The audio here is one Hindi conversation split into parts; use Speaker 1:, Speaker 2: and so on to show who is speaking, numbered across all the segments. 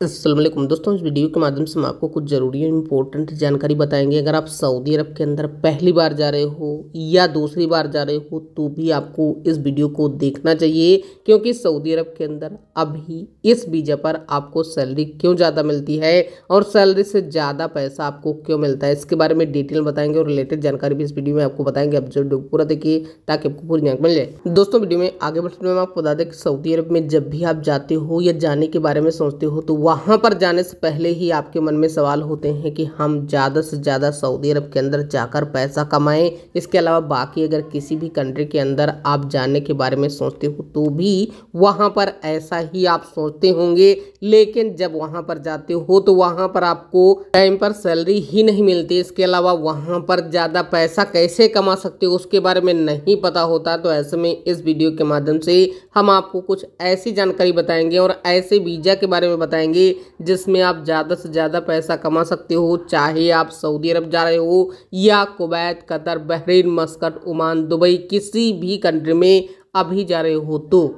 Speaker 1: असलम दोस्तों, इस वीडियो के माध्यम से हम आपको कुछ ज़रूरी इंपॉर्टेंट जानकारी बताएँगे। अगर आप सऊदी अरब के अंदर पहली बार जा रहे हो या दूसरी बार जा रहे हो तो भी आपको इस वीडियो को देखना चाहिए, क्योंकि सऊदी अरब के अंदर अभी इस वीज़ा पर आपको सैलरी क्यों ज़्यादा मिलती है और सैलरी से ज़्यादा पैसा आपको क्यों मिलता है, इसके बारे में डिटेल बताएँगे और रिलेटेड जानकारी भी इस वीडियो में आपको बताएँगे। आप जो पूरा देखिए, ताकि आपको पूरी जानकारी मिल जाए। दोस्तों, वीडियो में आगे बढ़ते में आपको बता दें कि सऊदी अरब में जब भी आप जाते हो या जाने के बारे में सोचते हो तो वहाँ पर जाने से पहले ही आपके मन में सवाल होते हैं कि हम ज़्यादा से ज़्यादा सऊदी अरब के अंदर जाकर पैसा कमाएँ। इसके अलावा बाकी अगर किसी भी कंट्री के अंदर आप जाने के बारे में सोचते हो तो भी वहाँ पर ऐसा ही आप सोचते होंगे। लेकिन जब वहाँ पर जाते हो तो वहाँ पर आपको टाइम पर सैलरी ही नहीं मिलती। इसके अलावा वहाँ पर ज़्यादा पैसा कैसे कमा सकते हो, उसके बारे में नहीं पता होता। तो ऐसे में इस वीडियो के माध्यम से हम आपको कुछ ऐसी जानकारी बताएँगे और ऐसे वीज़ा के बारे में बताएँगे जिसमें आप ज़्यादा से ज़्यादा पैसा कमा सकते हो, चाहे आप सऊदी अरब जा रहे हो या Kuwait, Qatar, Bahrain, Muscat, Oman, Dubai, किसी भी कंट्री में अभी जा रहे हो तो।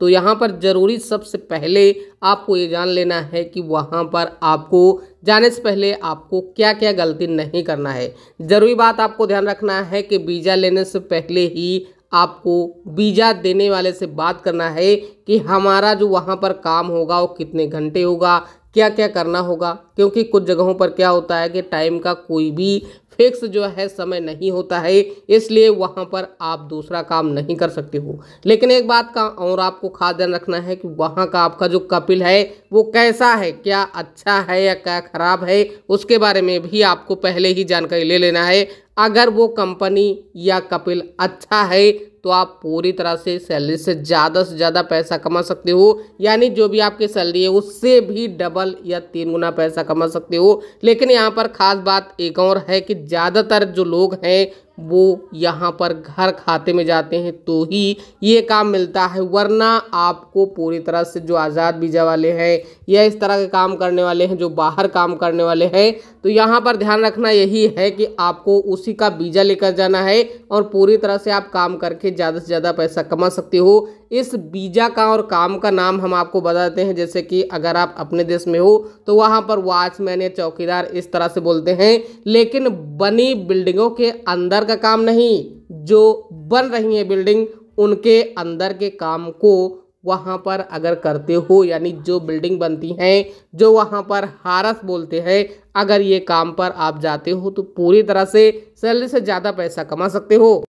Speaker 1: तो यहाँ पर ज़रूरी सबसे पहले आपको ये जान लेना है कि वहाँ पर आपको जाने से पहले आपको क्या क्या गलती नहीं करना है। ज़रूरी बात आपको ध्यान रखना है कि वीज़ा लेने से पहले ही आपको वीज़ा देने वाले से बात करना है कि हमारा जो वहाँ पर काम होगा वो कितने घंटे होगा क्या क्या करना होगा, क्योंकि कुछ जगहों पर क्या होता है कि टाइम का कोई भी फिक्स जो है समय नहीं होता है, इसलिए वहाँ पर आप दूसरा काम नहीं कर सकते हो। लेकिन एक बात का और आपको खास ध्यान रखना है कि वहाँ का आपका जो कपिल है, वो कैसा है? क्या अच्छा है या क्या खराब है? उसके बारे में भी आपको पहले ही जानकारी ले लेना है। अगर वो कंपनी या कपिल अच्छा है तो आप पूरी तरह से सैलरी से ज़्यादा से ज़्यादा पैसा कमा सकते हो। यानी जो भी आपकी सैलरी है, उससे भी डबल या तीन गुना पैसा कमा सकते हो। लेकिन यहाँ पर ख़ास बात एक और है कि ज़्यादातर जो लोग हैं वो यहाँ पर घर खाते में जाते हैं तो ही ये काम मिलता है। वरना आपको पूरी तरह से जो आज़ाद वीज़ा वाले हैं या इस तरह के काम करने वाले हैं, जो बाहर काम करने वाले हैं तो यहाँ पर ध्यान रखना यही है कि आपको उसी का वीज़ा लेकर जाना है और पूरी तरह से आप काम करके ज़्यादा से ज़्यादा पैसा कमा सकते हो। इस वीज़ा का और काम का नाम हम आपको बताते हैं, जैसे कि अगर आप अपने देश में हो तो वहाँ पर वॉचमैन या चौकीदार इस तरह से बोलते हैं, लेकिन बनी बिल्डिंगों के अंदर का काम नहीं, जो बन रही है बिल्डिंग, उनके अंदर के काम को वहाँ पर अगर करते हो, यानी जो बिल्डिंग बनती हैं, जो वहाँ पर हारस बोलते हैं, अगर ये काम पर आप जाते हो तो पूरी तरह से सैलरी से ज़्यादा पैसा कमा सकते हो।